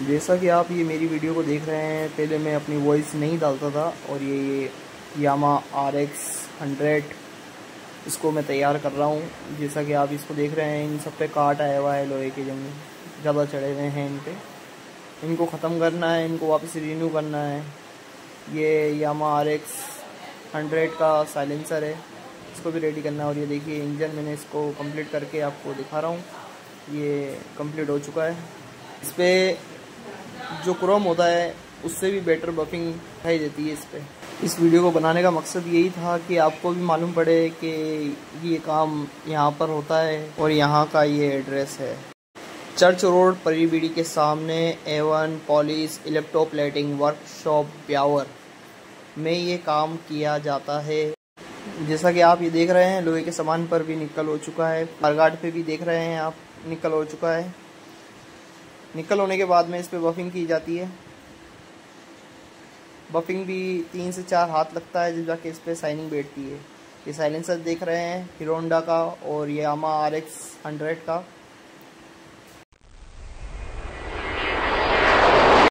जैसा कि आप ये मेरी वीडियो को देख रहे हैं, पहले मैं अपनी वॉइस नहीं डालता था और ये ये यामा आर एक्स हंड्रेड इसको मैं तैयार कर रहा हूँ। जैसा कि आप इसको देख रहे हैं, इन सब पे काट आया हुआ है लोहे के जंग ज़्यादा चढ़े हुए हैं इन पे। इनको ख़त्म करना है, इनको वापस रिन्यू करना है। ये यामा आर एक्स हंड्रेड का साइलेंसर है। इसको भी रेडी करना है और ये देखिए इंजन मैंने इसको कंप्लीट करके आपको दिखा रहा हूँ। ये कंप्लीट हो चुका है। इस पर जो क्रोम होता है, उससे भी बेटर बफिंग दिखाई देती है इस पर इस वीडियो को बनाने का मकसद यही था कि आपको भी मालूम पड़े कि ये काम यहाँ पर होता है और यहाँ का ये एड्रेस है। चर्च रोड परीबीड़ी के सामने Avon polish electroplating workshop Beawar में ये काम किया जाता है। जैसा कि आप ये देख रहे हैं, लोहे के सामान पर भी निकल हो चुका है। बारगाट पे भी देख रहे हैं आप, निकल हो चुका है। निकल होने के बाद में इस पर बफिंग की जाती है। बफिंग भी तीन से चार हाथ लगता है जब जाके इस पर साइनिंग बैठती है। ये साइलेंसर देख रहे हैं हीरोडा का और ये आमा आर एक्स हंड्रेड का।